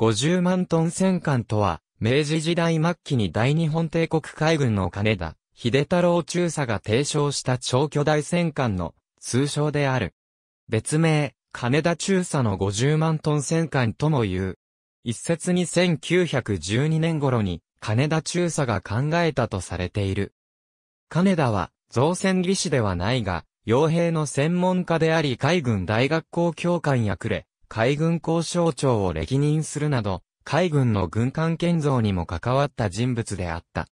50万トン戦艦とは、明治時代末期に大日本帝国海軍の金田、秀太郎中佐が提唱した超巨大戦艦の通称である。別名、金田中佐の50万トン戦艦とも言う。一説に1912年頃に金田中佐が考えたとされている。金田は造船技師ではないが、傭兵の専門家であり海軍大学校教官やくれ、海軍交渉長を歴任するなど、海軍の軍艦建造にも関わった人物であった。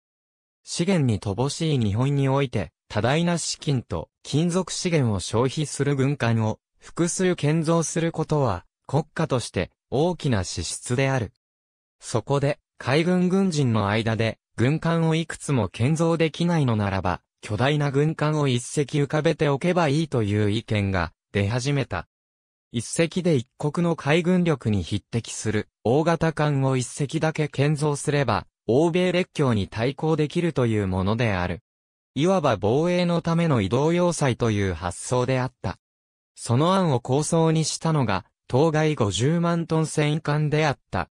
資源に乏しい日本において、多大な資金と金属資源を消費する軍艦を複数建造することは国家として大きな支出である。そこで海軍軍人の間で軍艦をいくつも建造できないのならば巨大な軍艦を一隻浮かべておけばいいという意見が出始めた。一隻で一国の海軍力に匹敵する大型艦を一隻だけ建造すれば欧米列強に対抗できるというものである。いわば防衛のための移動要塞という発想であった。その案を構想にしたのが、当該50万トン戦艦であった。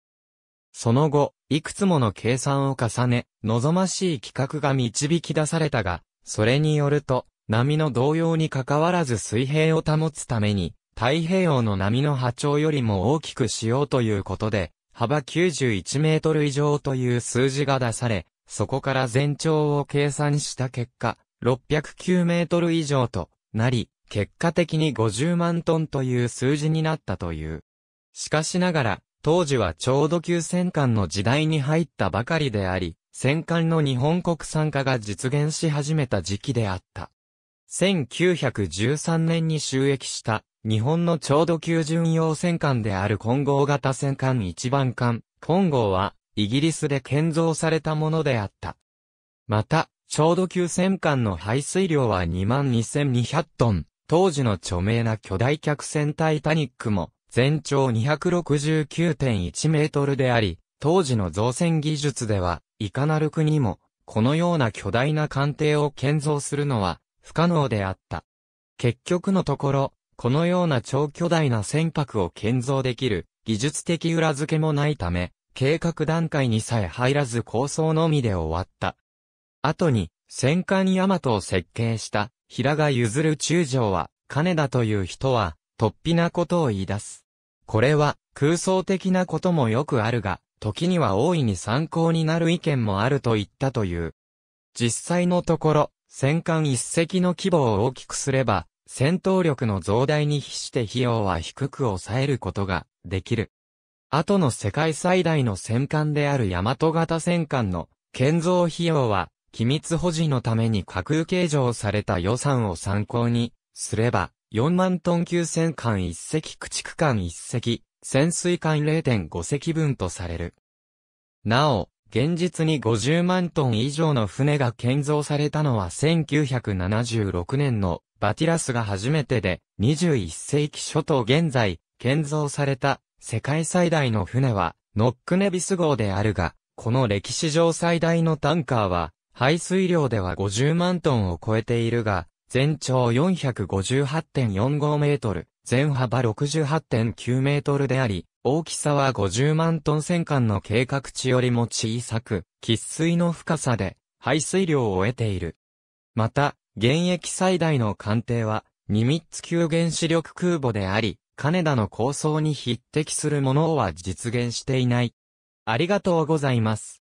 その後、いくつもの計算を重ね、望ましい企画が導き出されたが、それによると、波の動揺に関わらず水平を保つために、太平洋の波の波長よりも大きくしようということで、幅91メートル以上という数字が出され、そこから全長を計算した結果、609メートル以上となり、結果的に50万トンという数字になったという。しかしながら、当時はちょうど旧戦艦の時代に入ったばかりであり、戦艦の日本国産化が実現し始めた時期であった。1913年に収益した日本のちょうど級巡洋戦艦である混合型戦艦一番艦、混合はイギリスで建造されたものであった。また、ちょうど級戦艦の排水量は22,200トン。当時の著名な巨大客船タイタニックも全長269.1メートルであり、当時の造船技術では、いかなる国も、このような巨大な艦艇を建造するのは不可能であった。結局のところ、このような超巨大な船舶を建造できる技術的裏付けもないため、計画段階にさえ入らず構想のみで終わった。後に、戦艦ヤマトを設計した平賀譲る中将は、金田という人は、突飛なことを言い出す。これは、空想的なこともよくあるが、時には大いに参考になる意見もあると言ったという。実際のところ、戦艦一隻の規模を大きくすれば、戦闘力の増大に比して費用は低く抑えることができる。後の世界最大の戦艦である大和型戦艦の建造費用は機密保持のために架空計上された予算を参考にすれば、4万トン級戦艦1隻駆逐艦1隻、潜水艦0.5隻分とされる。なお、現実に50万トン以上の船が建造されたのは1976年のバティラスが初めてで、21世紀初頭現在、建造された世界最大の船はノックネビス号であるが、この歴史上最大のタンカーは排水量では50万トンを超えているが、全長458.45メートル、全幅68.9メートルであり、大きさは50万トン戦艦の計画値よりも小さく、喫水の深さで排水量を得ている。また、現役最大の艦艇は、ニミッツ級原子力空母であり、金田の構想に匹敵するものは実現していない。ありがとうございます。